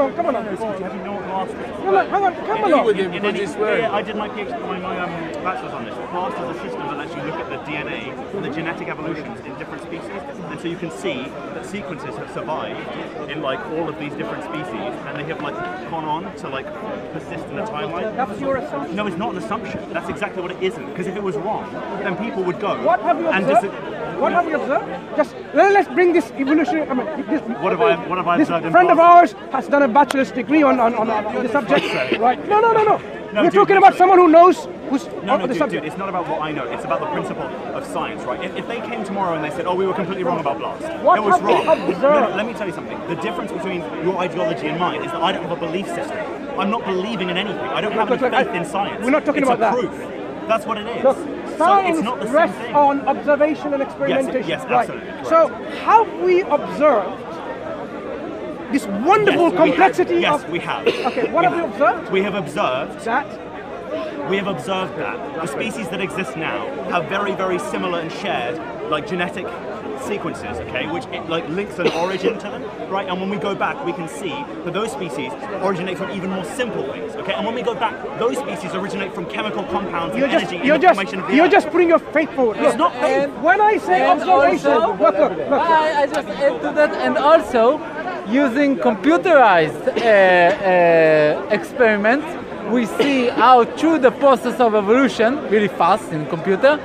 on, come on. now. Have you not asked me? Come on, hang on, come Deal on. with him In because any, yeah, I did my PhD, my, my um, bachelor's on this. BLAST is a system that lets you look at the DNA and the genetic evolutions in different species, and so you can see that sequences have survived in like all of these different species, and they have like gone on to like persist in the timeline. That's your assumption. No, it's not an assumption. That's exactly what it isn't. Because if it was wrong, then people would go. What have you and observed? What have you observed? Just let- let's bring this evolutionary. I mean, this, What have I? What have I this observed friend of ours has done a bachelor's degree on on, on, on the subject. Right? No, no, no, no. No, We're dude, talking about someone who knows who's No, on no, the dude, subject. dude, it's not about what I know. It's about the principle of science, right? If, if they came tomorrow and they said, "Oh, we were completely wrong about BLAST," What it was wrong. No, no, let me tell you something. The difference between your ideology and mine is that I don't have a belief system. I'm not believing in anything. I don't have Look, any look, faith I- in science. we're not talking it's about that. proof. That's what it is. Look, science it's not the same rests thing. on observation and experimentation. yes, right. absolutely, correct. So, have we observed this wonderful Yes, complexity have. Yes, of? we have. Okay, what We have we observed? We have observed That we have observed that the species that exist now have very, very similar and shared like genetic sequences, okay, which it, like links an origin to them, right? And when we go back, we can see that those species originate from even more simple things, okay? And when we go back, those species originate from chemical compounds you're and just energy in you're the just formation of the you're Earth. just putting your faith forward. It's Look, not faith. and when I say And observation, also- look, look, look, look. I, I just add to that, and also using computerized uh, uh, experiments, we see how through the process of evolution, really fast in computer,